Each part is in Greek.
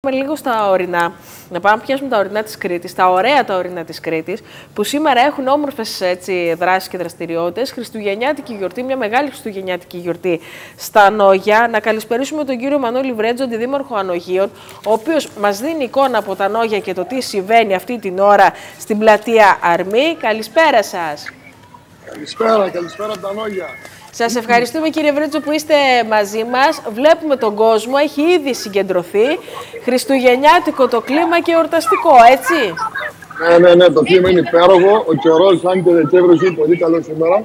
πάμε λίγο στα ορεινά. Να πάμε να πιάσουμε τα ορεινά της Κρήτης, τα ωραία τα ορεινά της Κρήτης, που σήμερα έχουν όμορφες δράσεις και δραστηριότητες. Χριστουγεννιάτικη γιορτή, μια μεγάλη Χριστουγεννιάτικη γιορτή στα Νόγια. Να καλησπερίσουμε τον κύριο Μανώλη Βρέτζο, αντιδήμαρχο Ανογείων, ο οποίος μας δίνει εικόνα από τα Νόγια και το τι συμβαίνει αυτή την ώρα στην πλατεία Αρμή. Καλησπέρα σας. Καλησπέρα, καλησπέρα από τα Νόγια. Σας ευχαριστούμε κύριε Βρέτσο που είστε μαζί μας. Βλέπουμε τον κόσμο, έχει ήδη συγκεντρωθεί. Χριστουγεννιάτικο το κλίμα και εορταστικό, έτσι. Ναι, ναι, ναι, το κλίμα είναι υπέροχο. Ο καιρός, αν και Δεκέμβριο, είναι πολύ καλό σήμερα.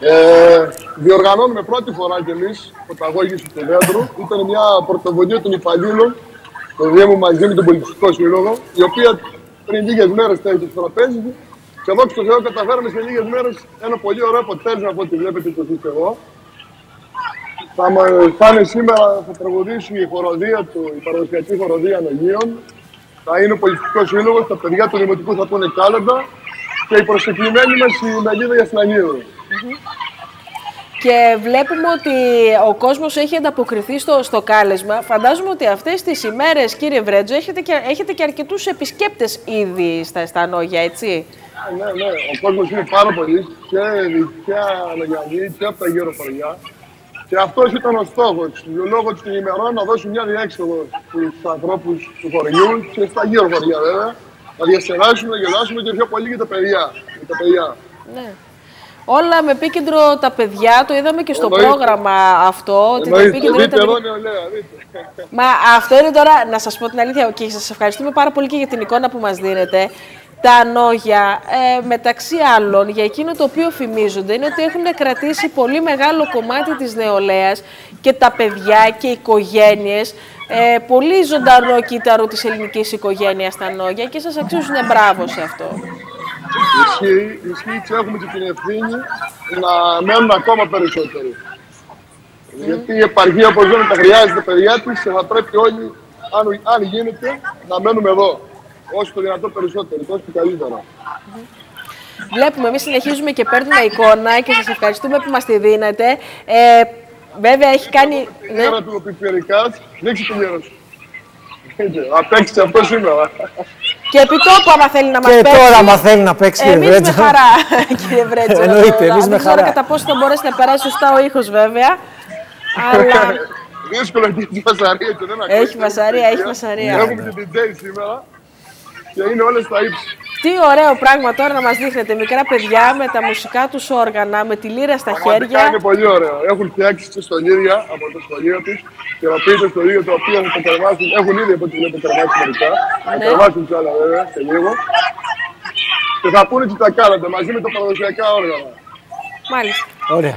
Ε, διοργανώνουμε πρώτη φορά κι εμείς φωταγώγηση του δέντρου. Ήταν μια πρωτοβουλία των υπαλλήλων, το Δήμο μαζί με τον Πολιτιστικό Σύλλογο, η οποία πριν λίγες μέρες τέλειωσε το τραπέζι και δόξα τω Θεώ καταφέραμε σε λίγες μέρες ένα πολύ ωραίο αποτέλεσμα από ό,τι βλέπετε το εγώ. Θα, θα είναι σήμερα, θα τραγουδήσει η χοροδία του, η παραδοσιακή χοροδία Αναγίων. Θα είναι ο πολιτικός σύλλογος, τα παιδιά του Δημοτικού θα πούνε κάλαντα και η προσκεκλημένη μας η Μελίδα Γιασνανίδου. Και βλέπουμε ότι ο κόσμος έχει ανταποκριθεί στο, στο κάλεσμα. Φαντάζομαι ότι αυτές τις ημέρες, κύριε Βρέτζο, έχετε και, έχετε και αρκετούς επισκέπτες ήδη στα, στα Νόγια, έτσι; Ναι, ναι, ο κόσμος είναι πάρα πολύ και και Αναγιανή και από τα γύρω χωριά. Και αυτός ήταν ο στόχος. Λόγω των ημερών να δώσει μια διέξοδο στους ανθρώπους του χωριού και στα γύρω χωριά βέβαια. Να διασκεδάσουμε, να γελάσουμε και πιο πολύ για τα παιδιά. Για τα παιδιά. Ναι. Όλα με επίκεντρο τα παιδιά, το είδαμε και στο πρόγραμμα αυτό. Ότι το επίκεντρο δείτε εδώ νεολαία, δείτε. Μα αυτό είναι τώρα, να σας πω την αλήθεια, και σας ευχαριστούμε πάρα πολύ και για την εικόνα που μας δίνετε τα νόγια, ε, μεταξύ άλλων, για εκείνο το οποίο φημίζονται, είναι ότι έχουν κρατήσει πολύ μεγάλο κομμάτι της νεολαίας και τα παιδιά και οι οικογένειες, ε, πολύ ζωντανό κύτταρο της ελληνικής οικογένειας στα νόγια και σας αξίζουν μπράβο σε αυτό. Ισχύει, ισχύει και έχουμε και την ευθύνη να μένουν ακόμα περισσότεροι. Mm. Γιατί η επαρχία όπως λέμε τα χρειάζεται παιδιά της και θα πρέπει όλοι, αν, αν γίνεται, να μένουμε εδώ όσο το δυνατόν περισσότερο, τόσο και καλύτερα. Βλέπουμε, εμείς συνεχίζουμε και παίρνουμε εικόνα και σας ευχαριστούμε που μας τη δίνετε. Ε, βέβαια, έχει κάνει. Ναι. Μέρα του Πιπερικά, δείξει το μέρο. Απέξει αυτό σήμερα. Και επί τόπου, άμα θέλει να μας παίξει. Και τώρα, άμα θέλει να παίξει, κύριε Εμεί με χαρά, κύριε Βρέτζο. Εννοείται, εμείς με χαρά. Δεν κατά πόσο θα μπορέσει να περάσει σωστά ο ήχος, βέβαια. Αλλά. Δύσκολο και έχει βασαρία και δεν ακούει. Έχει βασαρία, έχει βασαρία. Έχουμε την DJ σήμερα και είναι όλες στα ύψη. Τι ωραίο πράγμα τώρα να μας δείχνετε. Μικρά παιδιά με τα μουσικά τους όργανα, με τη λύρα στα χέρια. Είναι πολύ ωραίο. Έχουν φτιάξει και στολίδια από το σχολείο τους και θα πείτε στο ίδιο το οποίο θα το κρεμάσουν. Έχουν ήδη από ό,τι βλέπετε κρεμάσει μερικά. Θα ναι. κρεμάσουν κι άλλα βέβαια σε λίγο. Και θα πούνε τι τα κάνατε μαζί με τα παραδοσιακά όργανα. Μάλιστα. Ωραία.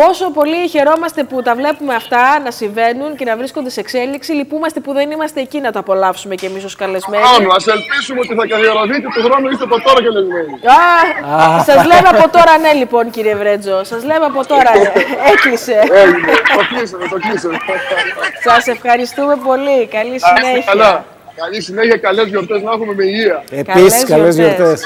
Πόσο πολύ χαιρόμαστε που τα βλέπουμε αυτά να συμβαίνουν και να βρίσκονται σε εξέλιξη. Λυπούμαστε που δεν είμαστε εκεί να τα απολαύσουμε κι εμείς ως καλεσμένοι. Άνω, ας ελπίσουμε ότι θα καθιερωθείτε του χρόνου είστε από τώρα καλεσμένοι. Σας λέμε από τώρα ναι, λοιπόν, κύριε Βρέτζο. Σας λέμε από τώρα. Ναι. Έκλεισε. Έγινε. Το κλείσαμε, το κλείσαμε. Σας ευχαριστούμε πολύ. Καλή συνέχεια. Καλά. Καλή συνέχεια, καλές γιορτές να έχουμε με υγεία. Επίσης, καλές γιορτές.